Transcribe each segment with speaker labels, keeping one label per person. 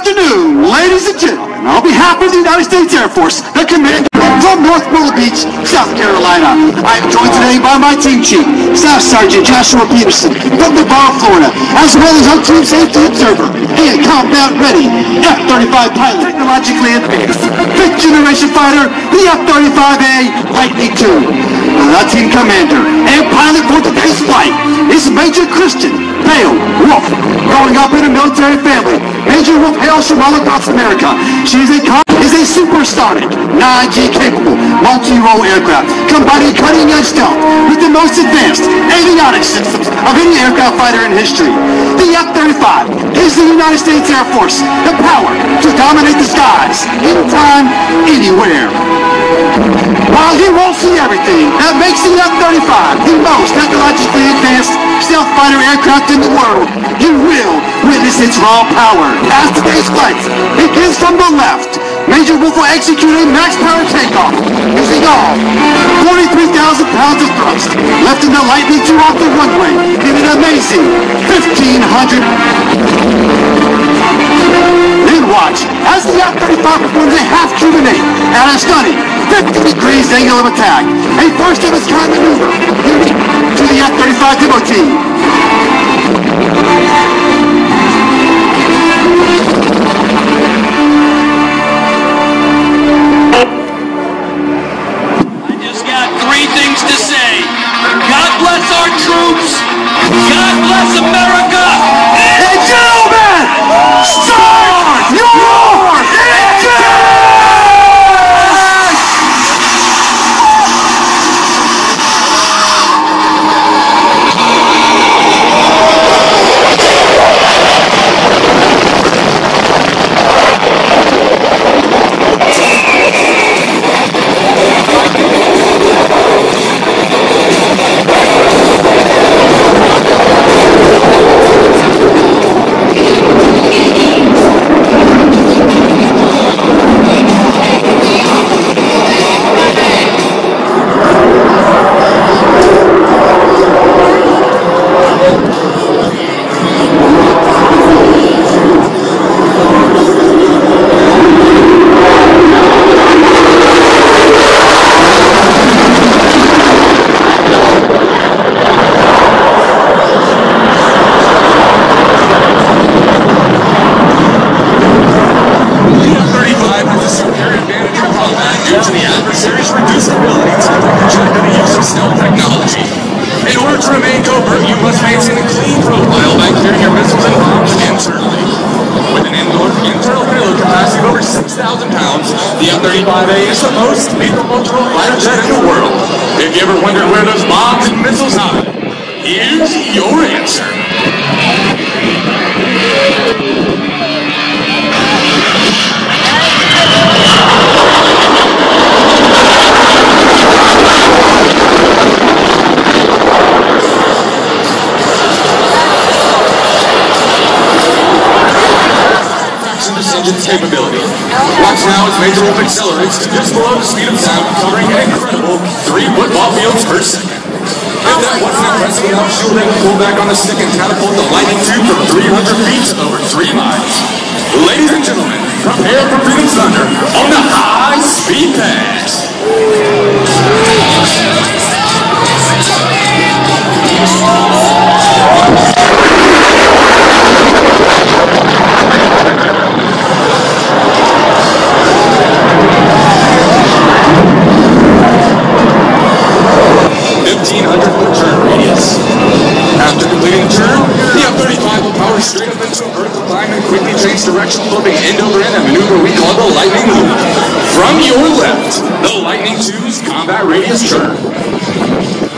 Speaker 1: afternoon, ladies and gentlemen. On behalf of the United States Air Force, the commander from North Myrtle Beach, South Carolina. I am joined today by my team chief, Staff Sergeant Joshua Peterson from the Navarre, Florida, as well as our team safety observer and combat ready F-35 pilot, technologically advanced, fifth generation fighter, the F-35A Lightning II. The team commander and pilot for today's flight is Major Kristin Bale Wolfe. Growing up in a military family, Major Wolfe hails from all across America. She is a is a supersonic, 9G capable, multi-role aircraft, combining cutting-edge stealth with the most advanced avionics systems of any aircraft fighter in history. The F-35 gives the United States Air Force the power to dominate the skies, anytime, anywhere. While he won't see everything, that makes the F-35 the most technologically advanced stealth fighter aircraft in the world. You will witness its raw power. As today's flight begins from the left, Major Wolfe will execute a max power takeoff using all 43,000 pounds of thrust left in the Lightning II off the runway in an amazing 1,500. Then watch as the F-35 performs a half eight at a stunning 50 degrees angle of attack. A first of its kind maneuver unique to the F-35 demo team.
Speaker 2: Our troops. God bless America.
Speaker 3: Capability. Watch now as Major Wolfe accelerates to just below the speed of sound, covering an incredible three football fields per second. And that wasn't impressive enough, then pull back on stick and catapult the Lightning II from 300 feet over 3 miles. Ladies and gentlemen, prepare for end over end and maneuver we call the Lightning Loop. From your left, the Lightning II's combat radius turn.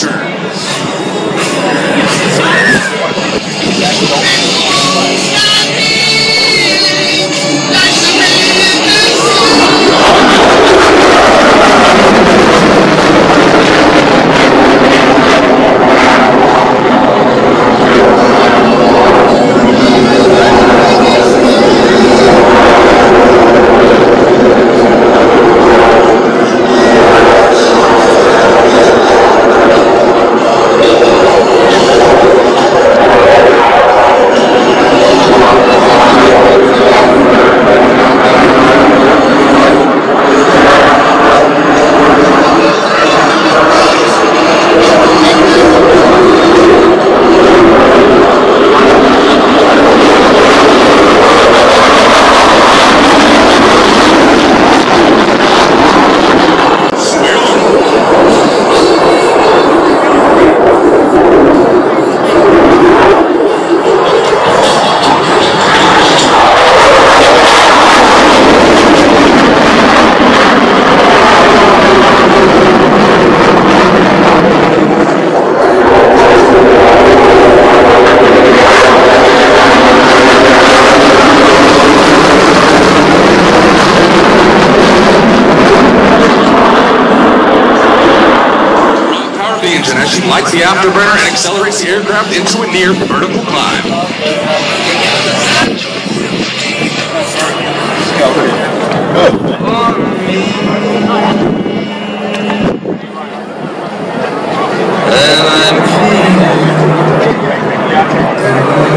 Speaker 3: Hunter. lights the afterburner, and accelerates the aircraft into a near vertical climb. I'm...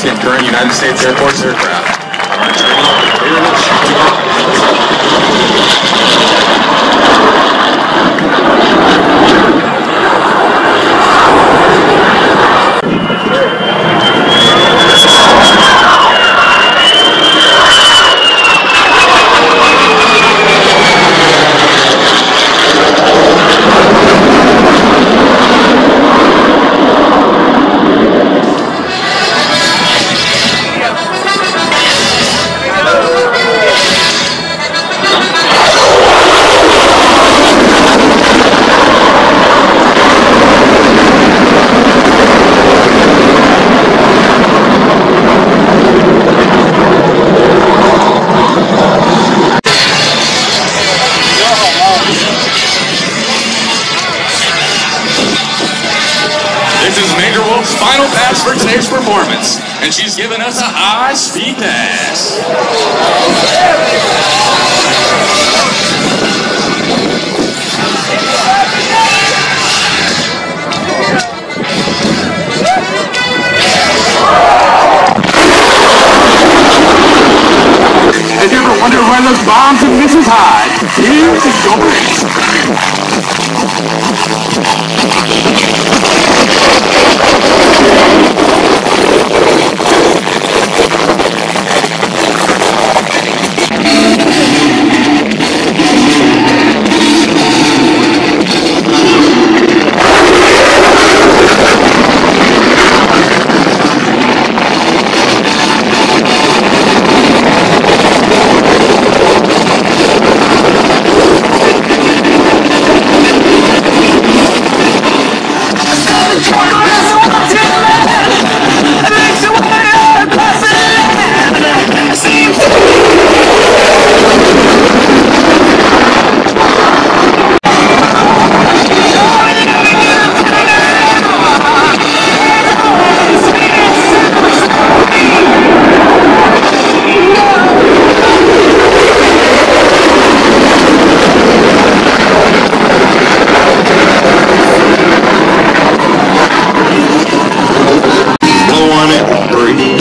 Speaker 3: Current United States Air Force aircraft.
Speaker 4: Stage performance, and she's given us a high-speed pass.
Speaker 1: Have you ever wondered where those bombs and missiles hide? Here's the
Speaker 5: Blow on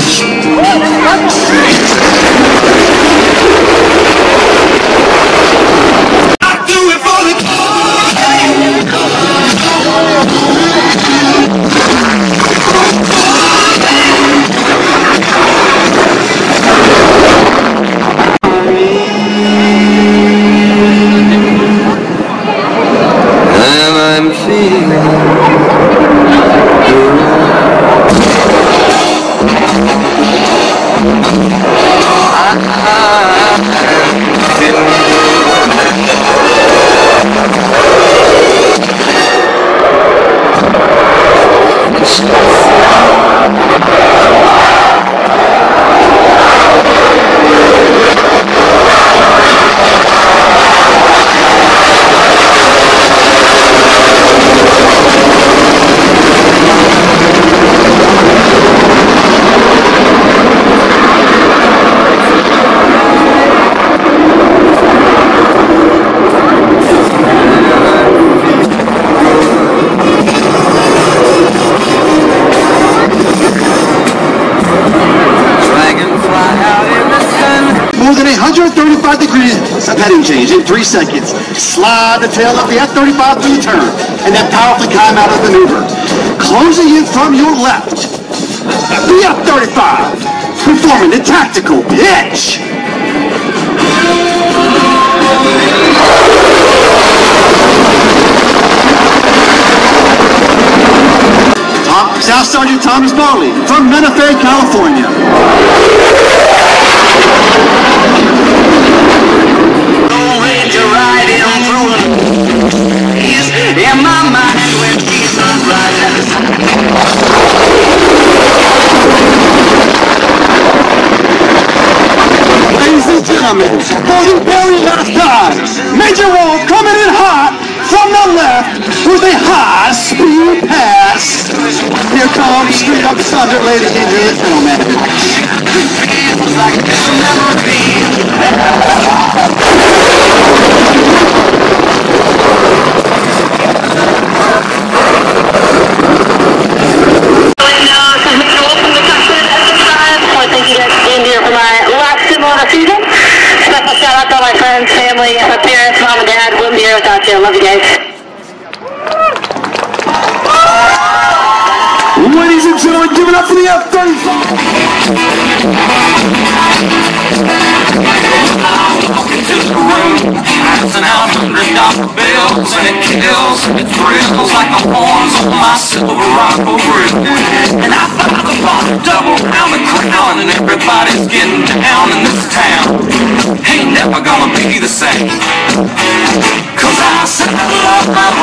Speaker 1: heading change in three seconds. Slide the tail of the F-35 through the turn and then powerfully climb out of the maneuver. Closing in from your left. The F-35 performing the tactical pitch. Tom, Staff Sergeant Thomas Barley from Menifee, California. Gentlemen, for the very last time, Major Wolfe coming in hot from the left with a high speed pass. Here comes Street Up Thunder, ladies and gentlemen.
Speaker 5: Like it'll never be.
Speaker 6: Friends, family, my parents, mom and dad. Wouldn't be here without you. Love you guys.
Speaker 1: Gentlemen, give it up for the F-35.
Speaker 4: to be the room, passing out hundred